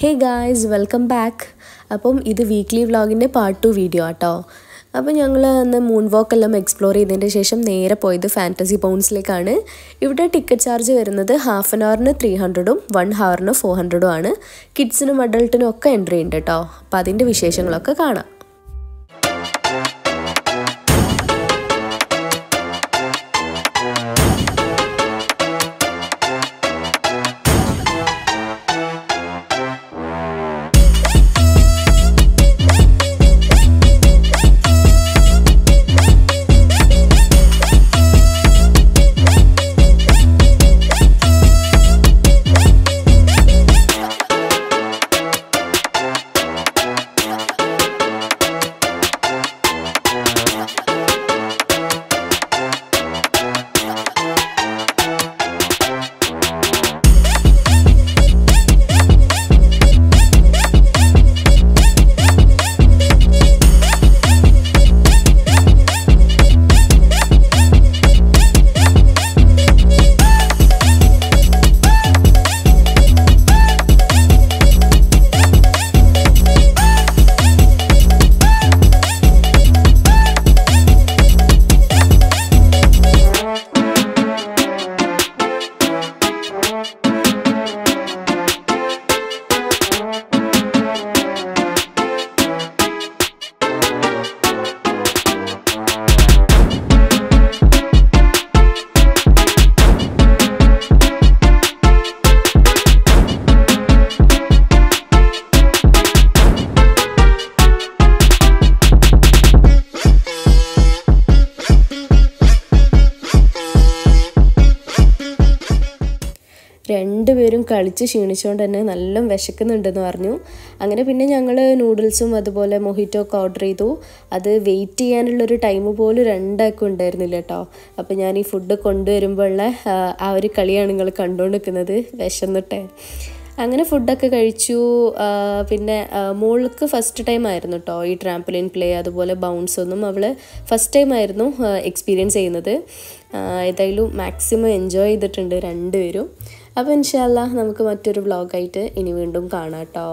Hey guys welcome back അപ്പം ഇത് weekly വ്ളോഗിന്റെ പാർട്ട് ടു വീഡിയോ ആട്ടോ. അപ്പം ഞങ്ങൾ അന്ന് മൂൺ എല്ലാം എക്സ്പ്ലോർ ചെയ്തതിന്റെ ശേഷം നേരെ പോയത് ഫാന്റസി ബൗൺസിലേക്കാണ് ഇവിടെ ടിക്കറ്റ് ചാർജ് വരുന്നത് ഹാഫ് ആൻ അവറിന് ത്രീ ഹൺഡ്രഡും വൺ ഹവറിന് ഫോർ ഹൺഡ്രഡും ആണ്. കിഡ്സിനും അഡൾട്ടിനും ഒക്കെ എൻട്രി ഉണ്ട് കേട്ടോ അപ്പം അതിന്റെ വിശേഷങ്ങളൊക്കെ കാണാം. രണ്ടുപേരും കളിച്ച് ക്ഷീണിച്ചുകൊണ്ട് തന്നെ നല്ല വിശക്കുന്നുണ്ടെന്ന് പറഞ്ഞു. അങ്ങനെ പിന്നെ ഞങ്ങൾ നൂഡിൽസും അതുപോലെ മൊഹിറ്റോ ഒക്കെ ഓർഡർ ചെയ്തു. അത് വെയിറ്റ് ചെയ്യാനുള്ളൊരു ടൈം പോലും രണ്ടാക്കും ഉണ്ടായിരുന്നില്ല കേട്ടോ അപ്പോൾ ഞാൻ ഈ ഫുഡ് കൊണ്ടുവരുമ്പോഴുള്ള ആ ഒരു കളിയാണ് നിങ്ങൾ കണ്ടുകൊണ്ടിരിക്കുന്നത് വിശന്നിട്ടെ. അങ്ങനെ ഫുഡൊക്കെ കഴിച്ചു. പിന്നെ മോൾക്ക് ഫസ്റ്റ് ടൈം ആയിരുന്നു കേട്ടോ ഈ ട്രാംപ്ലിൻ പ്ലേ അതുപോലെ ബൗൺസ് ഒന്നും അവൾ ഫസ്റ്റ് ടൈം ആയിരുന്നു എക്സ്പീരിയൻസ് ചെയ്യുന്നത്. ഏതായാലും മാക്സിമം എൻജോയ് ചെയ്തിട്ടുണ്ട് രണ്ടുപേരും. അപ്പോൾ ഇൻഷാല്ല നമുക്ക് മറ്റൊരു വ്ളോഗായിട്ട് ഇനി വീണ്ടും കാണാം കേട്ടോ